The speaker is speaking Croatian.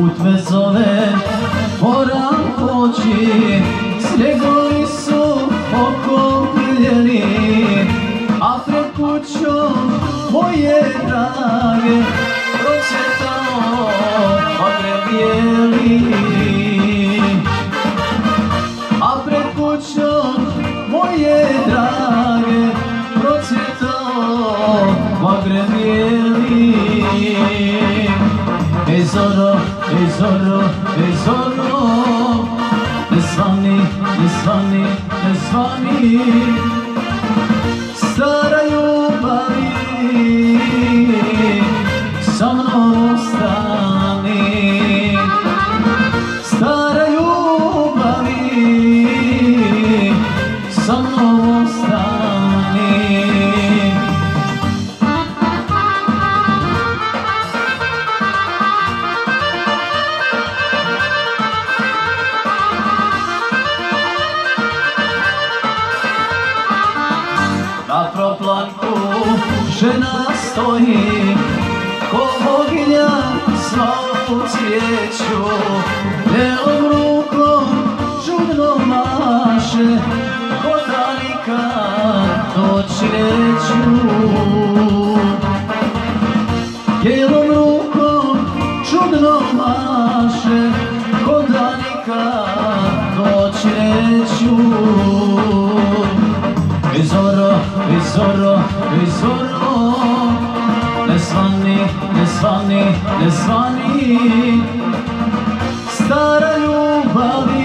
put me zove, moram poći, snegovi su okopljeni, a pred kućom moje drage, zorro, ey zorro, ey zorro Ne s vami, ne s vami, ne s vami Stara ljubavi Sa mnom žena stoji Ko boginja sva u cvijeću. Belom rukom čudno maše Ko dalika noć neću. Bijelom rukom čudno maše Ko dalika noć neću soru, ey soru Nesvani, nesvani, nesvani Stara ljubavi